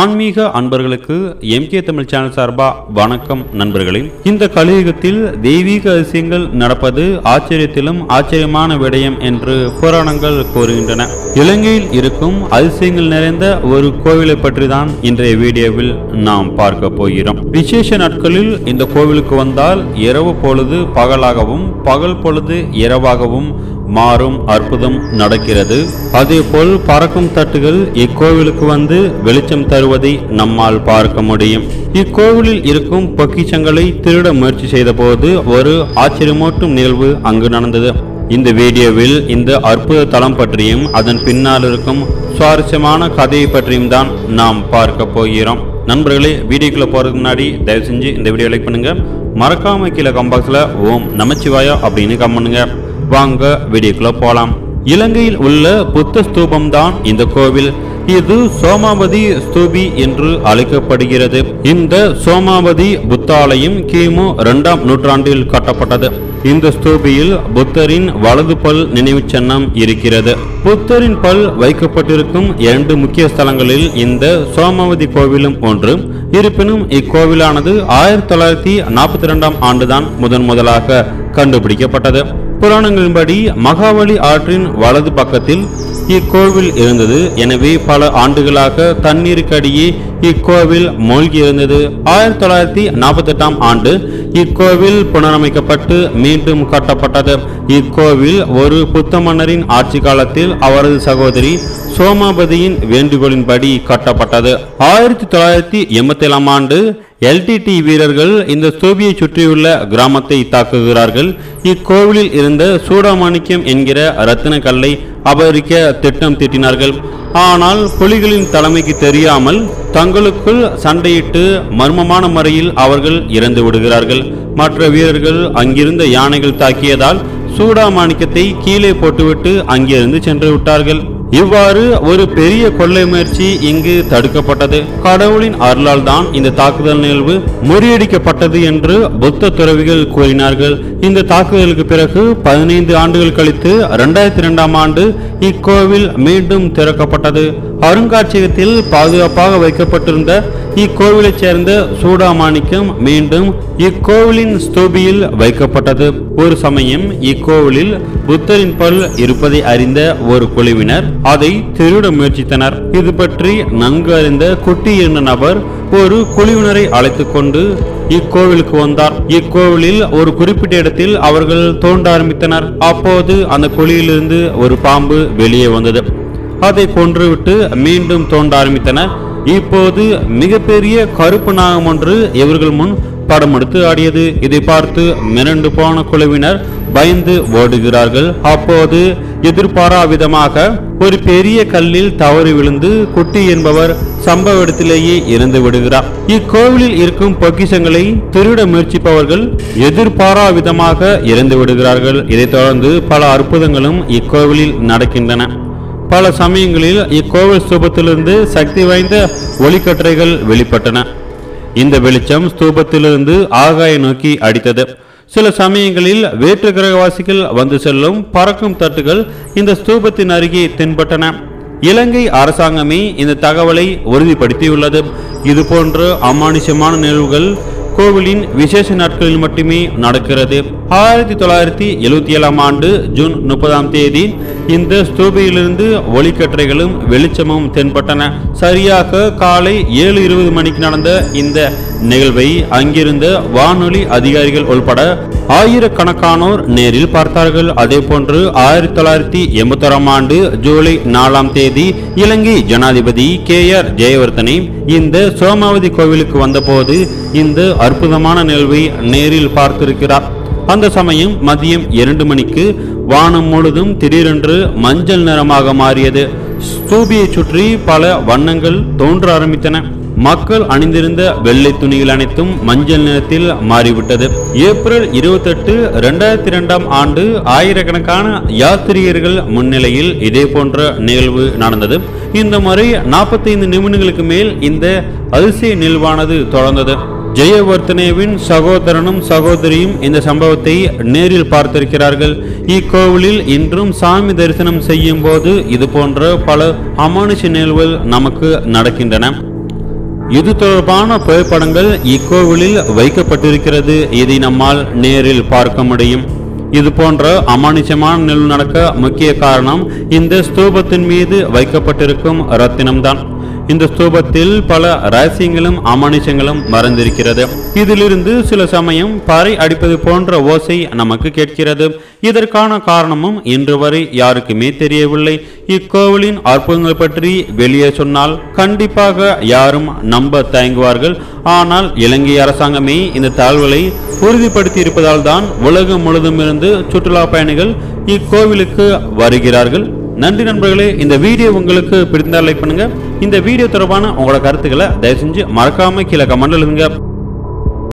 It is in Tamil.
ஆன்மீக அன்பர்களுக்கு எம்கே தமிழ் சேனல் சார்பா வணக்கம் நண்பர்களே. இந்த கலியுகத்தில் தெய்வீக அதிசயங்கள் நடப்பது ஆச்சரியத்திலும் ஆச்சரியமான விடயம் என்று புராணங்கள் கூறுகின்றன. இலங்கையில் இருக்கும் அதிசயங்கள் நிறைந்த ஒரு கோவிலை பற்றி தான் இன்றைய வீடியோவில் நாம் பார்க்க போகிறோம். விசேஷ நாட்களில் இந்த கோவிலுக்கு வந்தால் இரவு பொழுது பகலாகவும் பகல் பொழுது இரவாகவும் மாறும் அற்புதம் நடக்கிறது. அதேபோல் பறக்கும் தட்டுகள் இக்கோவிலுக்கு வந்து வெளிச்சம் தருவதை நம்மால் பார்க்க முடியும். இக்கோவிலில் இருக்கும் பொக்கிச்சங்களை திருட முயற்சி செய்தபோது ஒரு ஆச்சரியமூட்டும் நிகழ்வு அங்கு நடந்தது. இந்த வீடியோவில் இந்த அற்புத தளம் பற்றியும் அதன் பின்னால் இருக்கும் சுவாரஸ்யமான கதையை பற்றியும் தான் நாம் பார்க்க போகிறோம். நண்பர்களே வீடியோக்குள்ளே போகிறதுக்கு முன்னாடி தயவு செஞ்சு இந்த வீடியோ லைக் பண்ணுங்கள் மறக்காமல் கீழே கம்பாக்ஸில் ஓம் நமச்சிவாயா அப்படின்னு கம் பண்ணுங்கள் வாங்க வீடியோக்குள்ள போலாம். இலங்கையில் உள்ள புத்த ஸ்தூபம் தான் இந்த கோவில். இது சோமாவதி ஸ்தூபி என்று அழைக்கப்படுகிறது. இந்த சோமாவதி புத்தாலயம் கிமு இரண்டாம் நூற்றாண்டில் கட்டப்பட்டது. இந்த ஸ்தூபியில் புத்தரின் வலது பல் நினைவு சின்னம் இருக்கிறது. புத்தரின் பல் வைக்கப்பட்டிருக்கும் இரண்டு முக்கிய ஸ்தலங்களில் இந்த சோமாவதி கோவிலும் ஒன்று. இருப்பினும் இக்கோவிலானது ஆயிரத்தி தொள்ளாயிரத்தி நாற்பத்தி இரண்டாம் ஆண்டுதான் முதன் முதலாக கண்டுபிடிக்கப்பட்டது. புராணங்களின்படி மகாவலி ஆற்றின் வலது பக்கத்தில் இக்கோவில் இருந்தது. எனவே பல ஆண்டுகளாக தண்ணீருக்கடியே இக்கோவில் மூழ்கி இருந்தது ஆயிரத்தி தொள்ளாயிரத்தி நாற்பத்தி எட்டாம் ஆண்டு இக்கோவில் புனரமைக்கப்பட்டு மீண்டும் கட்டப்பட்டது. இக்கோவில் ஒரு புத்த மன்னரின் ஆட்சி காலத்தில் அவரது சகோதரி சோமாபதியின் வேண்டுகோளின்படி கட்டப்பட்டது. ஆயிரத்தி தொள்ளாயிரத்தி எண்பத்தி ஏழாம் ஆண்டு எல்டிடி வீரர்கள் இந்த ஸ்தூபியை சுற்றியுள்ள கிராமத்தை தாக்குகிறார்கள். இக்கோவிலில் இருந்த சூடாமாணிக்கம் என்கிற ரத்தின கல்லை அபகரிக்க திட்டம் தீட்டினார்கள். ஆனால் புலிகளின் தலைமைக்கு தெரியாமல் தங்களுக்குள் சண்டையிட்டு மர்மமான முறையில் அவர்கள் இறந்து விடுகிறார்கள். மற்ற வீரர்கள் அங்கிருந்த யானைகள் தாக்கியதால் சூடாமாணிக்கத்தை கீழே போட்டுவிட்டு அங்கிருந்து சென்று விட்டார்கள். இவ்வாறு ஒரு பெரிய கொள்ளை முயற்சி இங்கு தடுக்கப்பட்டது. கடவுளின் அருளால் தான் இந்த தாக்குதல் நிகழ்வு முறியடிக்கப்பட்டது என்று புத்த துறவிகள் கூறினார்கள். இந்த தாக்குதலுக்கு பிறகு பதினைந்து ஆண்டுகள் கழித்து இரண்டாயிரத்தி இரண்டாம் ஆண்டு இக்கோவில் மீண்டும் திறக்கப்பட்டது. அருங்காட்சியகத்தில் பாதுகாப்பாக வைக்கப்பட்டிருந்த இக்கோவிலைச் சேர்ந்த சூடாமாணிக்கம் மீண்டும் இக்கோவிலின் ஸ்தூபியில் வைக்கப்பட்டது. ஒரு சமயம் இக்கோவிலில் புத்தரின் பல் இருப்பதை அறிந்த ஒரு குழுவினர் அதை திருட முயற்சித்தனர். இது பற்றி நன்கு அறிந்த குட்டி என்ற நபர் ஒரு குழுவினரை அழைத்துக் கொண்டு இக்கோவிலுக்கு வந்தார். இக்கோவிலில் ஒரு குறிப்பிட்ட இடத்தில் அவர்கள் தோண்ட ஆரம்பித்தனர். அப்போது அந்த குழியிலிருந்து ஒரு பாம்பு வெளியே வந்தது. அதை கொன்றுவிட்டு மீண்டும் தோண்ட ஆரம்பித்தன. இப்போது மிகப்பெரிய கருப்பு நாகம் ஒன்று இவர்கள் முன் படம் எடுத்து ஆடியது. இதை பார்த்து மிரண்டு போன குழுவினர் பயந்து ஓடுகிறார்கள். அப்போது எதிர்பாரா விதமாக ஒரு பெரிய கல்லில் தவறி விழுந்து குட்டி என்பவர் சம்பவ இடத்திலேயே இறந்து விடுகிறார். இக்கோவிலில் இருக்கும் பொக்கிஷங்களை திருட முயற்சிப்பவர்கள் எதிர்பாரா விதமாக இறந்து விடுகிறார்கள். இதைத் தொடர்ந்து பல அற்புதங்களும் இக்கோவிலில் நடக்கின்றன. பல சமயங்களில் இக்கோவில் ஸ்தூபத்திலிருந்து சக்தி வாய்ந்த ஒளிக்கற்றைகள் வெளிப்பட்டன. இந்த வெளிச்சம் ஸ்தூபத்திலிருந்து ஆகாய நோக்கி அடித்தது. சில சமயங்களில் வேற்று கிரகவாசிகள் வந்து செல்லும் பறக்கும் தட்டுகள் இந்த ஸ்தூபத்தின் அருகே தென்பட்டன. இலங்கை அரசாங்கமே இந்த தகவலை உறுதிப்படுத்தியுள்ளது. இது போன்ற அமானுஷமான நிகழ்வுகள் கோவிலின் விசேஷ நாட்களில் மட்டுமே நடக்கிறது. ஆயிரத்தி தொள்ளாயிரத்தி எழுபத்தி ஏழாம் ஆண்டு ஜூன் முப்பதாம் தேதி இந்த ஸ்தூபியிலிருந்து ஒளிக்கற்றைகளும் வெளிச்சமும் தென்பட்டன. சரியாக காலை ஏழு இருபது மணிக்கு நடந்த இந்த நிகழ்வை அங்கிருந்த வானொலி அதிகாரிகள் உள்பட ஆயிரக்கணக்கானோர் நேரில் பார்த்தார்கள். அதே போன்று ஆயிரத்தி தொள்ளாயிரத்தி எண்பத்தோராம் ஆண்டு ஜூலை நாலாம் தேதி இலங்கை ஜனாதிபதி கே ஆர் ஜெயவர்தனை இந்த சோமாவதி கோவிலுக்கு வந்தபோது இந்த அற்புதமான நிகழ்வை நேரில் பார்த்திருக்கிறார். அந்த சமயம் மதியம் இரண்டு மணிக்கு வானம் முழுதும் திடீரென்று மஞ்சள் நிறமாக மாறியது. ஸ்தூபியை சுற்றி பல வண்ணங்கள் தோன்ற ஆரம்பித்தன. மக்கள் அணிந்திருந்த வெள்ளை துணிகள் அனைத்தும் மஞ்சள் நிறத்தில் மாறிவிட்டது. ஏப்ரல் இருபத்தெட்டு ரெண்டாயிரத்தி இரண்டாம் ஆண்டு ஆயிரக்கணக்கான யாத்திரிகர்கள் முன்னிலையில் இதே போன்ற நிகழ்வு நடந்தது. இந்த முறை நாற்பத்தைந்து நிமிடங்களுக்கு மேல் இந்த அதிசய நிகழ்வானது தொடர்ந்தது. ஜெயவர்த்தனேவின் சகோதரனும் சகோதரியும் இந்த சம்பவத்தை நேரில் பார்த்திருக்கிறார்கள். இக்கோவிலில் இன்றும் சாமி தரிசனம் செய்யும் போது இது போன்ற பல அமானுஷ நிகழ்வுகள் நமக்கு நடக்கின்றன. இது தொடர்பான புகைப்படங்கள் இக்கோவிலில் வைக்கப்பட்டிருக்கிறது. இதை நம்மால் நேரில் பார்க்க முடியும். இது போன்ற அமானுஷமான நிலவு நடக்க முக்கிய காரணம் இந்த ஸ்தூபத்தின் மீது வைக்கப்பட்டிருக்கும் ரத்தினம்தான். இந்த ஸ்தூபத்தில் பல ரகசியங்களும் அமானுஷங்களும் மறைந்திருக்கிறது. இதிலிருந்து சில சமயம் பறை அடிப்பது போன்ற ஓசை நமக்கு கேட்கிறது. இதற்கான காரணமும் இன்று வரை யாருக்குமே தெரியவில்லை. இக்கோவிலின் அற்புதங்கள் பற்றி வெளியே சொன்னால் கண்டிப்பாக யாரும் நம்ப தயங்குவார்கள். ஆனால் இலங்கை அரசாங்கமே இந்த தாழ்வுகளை உறுதிப்படுத்தி இருப்பதால் தான் உலகம் முழுதும் இருந்து சுற்றுலா பயணிகள் இக்கோவிலுக்கு வருகிறார்கள். நன்றி நண்பர்களே இந்த வீடியோ உங்களுக்கு பிடித்தால் லைக் பண்ணுங்க. இந்த வீடியோ தொடர்பான உங்களோட கருத்துக்களை தயவு செஞ்சு மறக்காம கீழே கமெண்ட் எழுதுங்க.